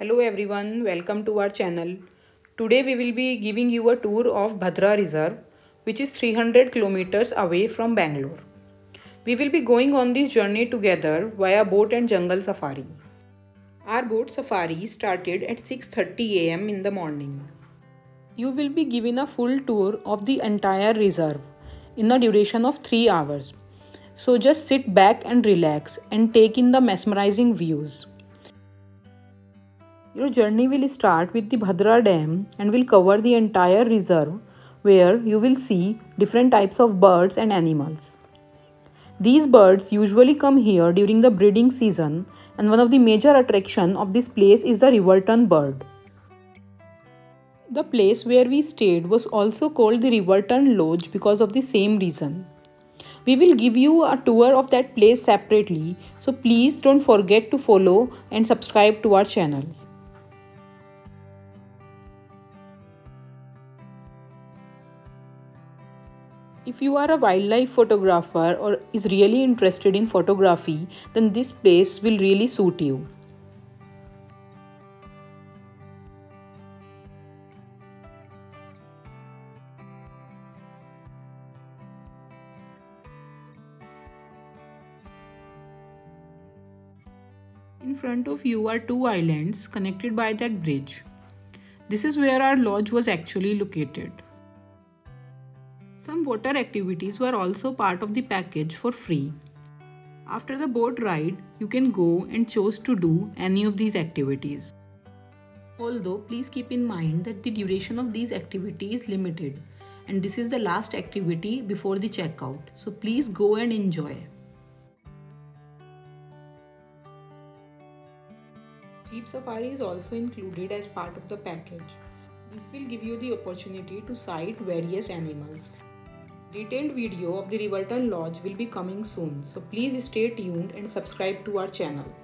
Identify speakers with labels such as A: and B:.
A: Hello everyone, welcome to our channel. Today we will be giving you a tour of Bhadra Reserve which is 300 kilometers away from Bangalore. We will be going on this journey together via boat and jungle safari. Our boat safari started at 6:30 am in the morning. You will be given a full tour of the entire reserve in a duration of 3 hours. So just sit back and relax and take in the mesmerizing views. Your journey will start with the Bhadra Dam and will cover the entire reserve where you will see different types of birds and animals. These birds usually come here during the breeding season and one of the major attraction of this place is the River Tern bird. The place where we stayed was also called the River Tern lodge because of the same reason. We will give you a tour of that place separately so please don't forget to follow and subscribe to our channel. If you are a wildlife photographer or is really interested in photography, then this place will really suit you. In front of you are two islands connected by that bridge. This is where our lodge was actually located. Some water activities were also part of the package for free. After the boat ride, you can go and choose to do any of these activities. Although please keep in mind that the duration of these activities is limited and this is the last activity before the checkout. So please go and enjoy. Jeep Safari is also included as part of the package. This will give you the opportunity to sight various animals. Detailed video of the River Tern Lodge will be coming soon, so please stay tuned and subscribe to our channel.